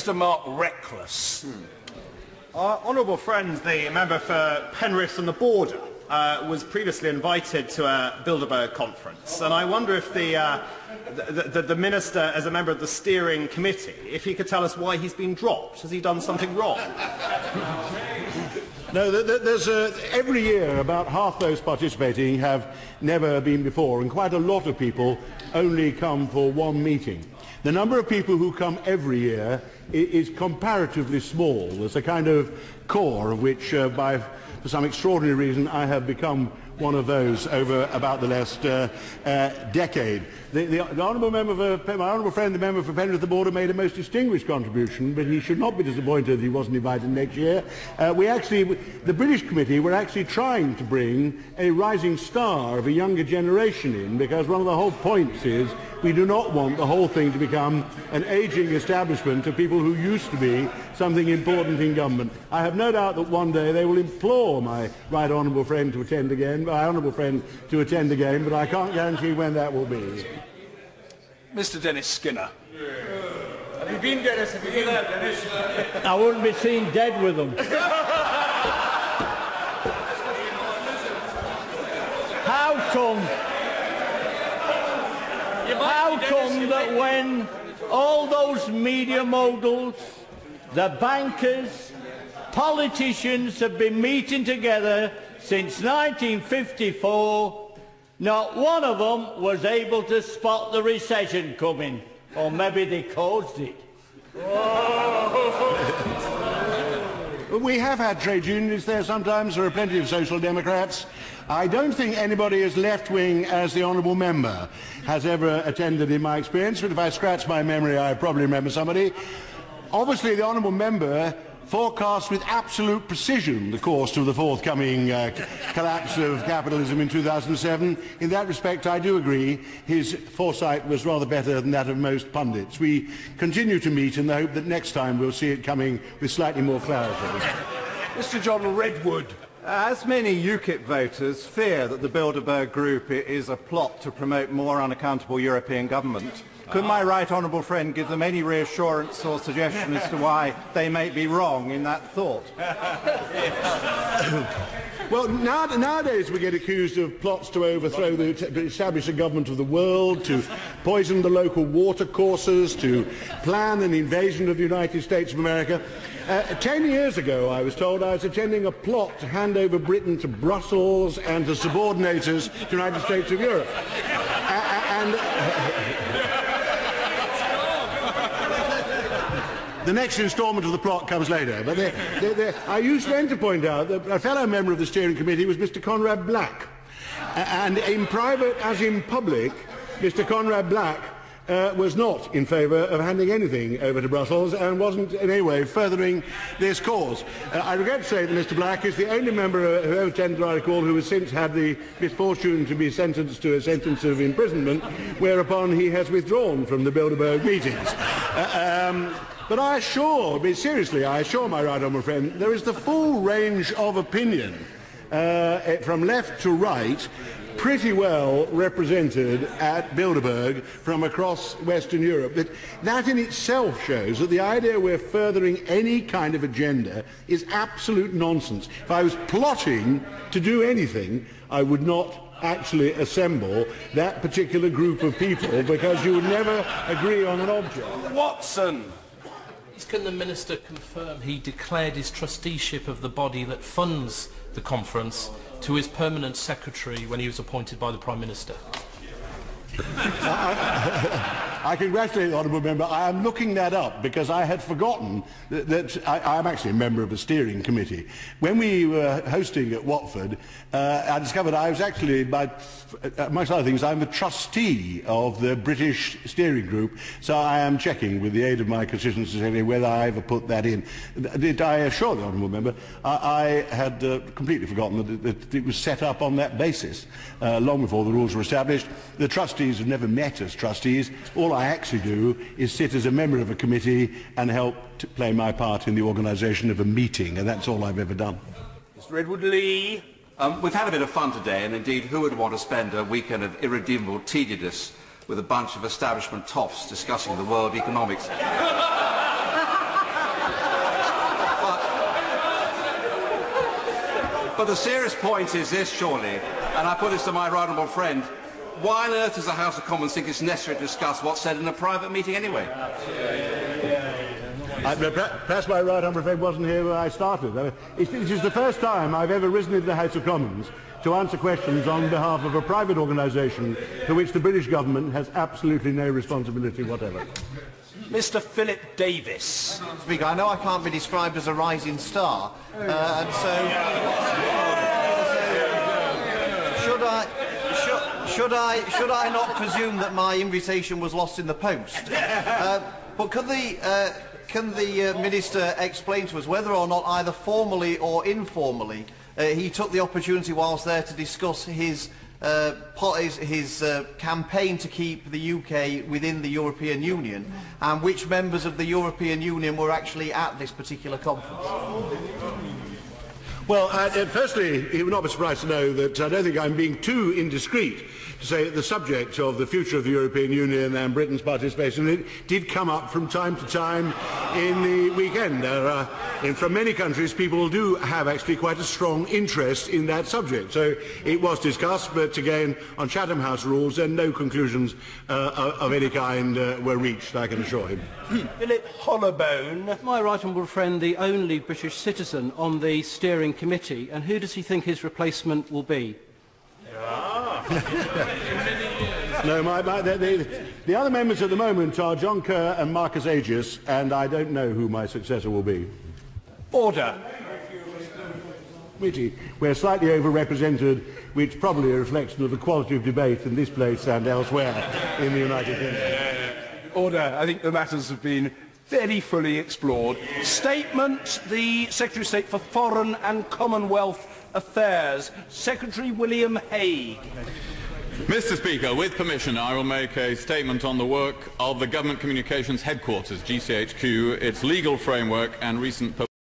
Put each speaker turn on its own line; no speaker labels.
Mr Mark Reckless. Hmm.
Our honourable friend, the member for Penrith and the Border, uh, was previously invited to a Bilderberg conference, and I wonder if the, uh, the, the, the, minister, as a member of the steering committee, if he could tell us why he's been dropped. Has he done something wrong?
No, there's a, every year about half those participating have never been before, and quite a lot of people only come for one meeting. The number of people who come every year is comparatively small. There's a kind of core of which, uh, by, for some extraordinary reason, I have become one of those over about the last uh, uh, decade. The, the, the honourable member for, my honourable friend, the member for Penrith the Border, made a most distinguished contribution, but he should not be disappointed that he wasn't invited next year. Uh, we actually, the British committee were actually trying to bring a rising star of a younger generation in, because one of the whole points is we do not want the whole thing to become an ageing establishment of people who used to be something important in government. I have no doubt that one day they will implore my right honourable friend to attend again, my honourable friend to attend again, but I can't guarantee when that will be.
Mr Dennis Skinner.
Have you been, Dennis? Have you been there, Dennis?
I wouldn't be seen dead with them. How come how come that when all those media moguls, the bankers, politicians have been meeting together since 1954, not one of them was able to spot the recession coming. Or maybe they caused it.
we have had trade unions there sometimes. There are plenty of social democrats. I don't think anybody as left-wing as the honourable member has ever attended in my experience, but if I scratch my memory, I probably remember somebody. Obviously, the honourable member forecast with absolute precision the course of the forthcoming uh, collapse of capitalism in 2007. In that respect, I do agree his foresight was rather better than that of most pundits. We continue to meet in the hope that next time we'll see it coming with slightly more clarity.
Mr John Redwood.
As many UKIP voters fear that the Bilderberg Group is a plot to promote more unaccountable European government, could my right honourable friend give them any reassurance or suggestion as to why they may be wrong in that thought?
well, now, nowadays we get accused of plots to overthrow the, to establish a government of the world, to poison the local water courses, to plan an invasion of the United States of America. Uh, ten years ago, I was told I was attending a plot to hand over Britain to Brussels and to subordinators to the United States of Europe. Uh, and the next instalment of the plot comes later. But they're, they're, they're, I used then to point out that a fellow member of the steering committee was Mr. Conrad Black. And in private as in public, Mr. Conrad Black uh, was not in favour of handing anything over to Brussels and wasn't in any way furthering this cause. Uh, I regret to say that Mr Black is the only member who attended, I recall, who has since had the misfortune to be sentenced to a sentence of imprisonment, whereupon he has withdrawn from the Bilderberg meetings. Uh, um, but I assure, seriously, I assure my right honourable friend, there is the full range of opinion uh, from left to right pretty well represented at Bilderberg from across Western Europe. That, that in itself shows that the idea we're furthering any kind of agenda is absolute nonsense. If I was plotting to do anything, I would not actually assemble that particular group of people because you would never agree on an object.
Watson!
Can the Minister confirm he declared his trusteeship of the body that funds the conference to his permanent secretary when he was appointed by the Prime Minister?
I congratulate the honourable member. I am looking that up because I had forgotten that, that I, am actually a member of a steering committee. When we were hosting at Watford, uh, I discovered I was actually, by, uh, amongst other things, I'm a trustee of the British steering group, so I am checking with the aid of my constituency whether I ever put that in. Did I assure the honourable member, I, I had uh, completely forgotten that it, that it, was set up on that basis uh, long before the rules were established. The trustees have never met as trustees. All all I actually do is sit as a member of a committee and help to play my part in the organisation of a meeting, and that's all I've ever done.
Mr Edward Leigh.
Um, we've had a bit of fun today, and indeed, who would want to spend a weekend of irredeemable tediousness with a bunch of establishment toffs discussing the world economics? but, but the serious point is this, surely, and I put this to my right honourable friend, why on earth does the House of Commons think it's necessary to discuss what's said in a private meeting anyway?
Uh, per- perhaps my right honourable friend wasn't here when I started. I mean, it's, this is the first time I've ever risen into the House of Commons to answer questions on behalf of a private organisation for which the British government has absolutely no responsibility whatever.
Mr. Philip Davies.
Speaker, I know I can't be described as a rising star, uh, and so, so should I? Should, I? Should I not presume that my invitation was lost in the post? Uh, but could the uh, can the uh, minister explain to us whether or not, either formally or informally, uh, he took the opportunity whilst there to discuss his uh, his, his uh, campaign to keep the UK within the European Union and which members of the European Union were actually at this particular conference.
Well, uh, firstly, you will not be surprised to know that I don't think I'm being too indiscreet to say that the subject of the future of the European Union and Britain's participation in it did come up from time to time in the weekend. There are, in, from many countries, people do have actually quite a strong interest in that subject. So it was discussed, but again, on Chatham House rules, and no conclusions uh, of of any kind uh, were reached, I can assure him.
Philip Hollobone.
My right honourable friend, the only British citizen on the steering committee, and who does he think his replacement will be?
No, my, my, the, the, the other members at the moment are John Kerr and Marcus Agius, and I don't know who my successor will be.
Order.
Committee, we're slightly overrepresented, which probably a reflection of the quality of debate in this place and elsewhere in the United Kingdom.
Order. I think the matters have been very fully explored. Statement, the Secretary of State for Foreign and Commonwealth Affairs, Secretary William Hague.
Mr Speaker, with permission, I will make a statement on the work of the Government Communications Headquarters, GCHQ, its legal framework and recent